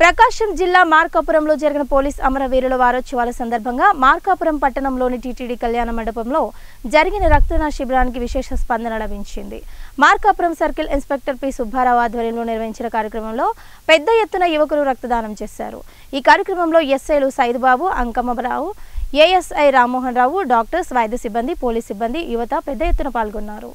ప్రకాశం జిల్లా మార్కాపురంలో జరిగిన పోలీస్ అమరవీరుల వారోత్సవాల సందర్భంగా మార్కాపురం పట్టణంలోని టీటీడీ కళ్యాణ మండపంలో జరిగిన రక్తదాన శిబిరానికి విశేష స్పందన లభించింది. Markapuram circle inspector P. Subbarao ఆధ్వర్యంలో నిర్వహించిన కార్యక్రమంలో పెద్ద ఎత్తున యువకులు రక్తదానం చేశారు. ఈ కార్యక్రమంలో ఎస్ఐలు సైదుబాబు అంకమ్మరావు ఏఎస్ఐ రామ్మోహన్ రావు డాక్టర్స్ వైద్య సిబ్బంది పోలీస్ సిబ్బంది యువత పెద్ద ఎత్తున పాల్గొన్నారు.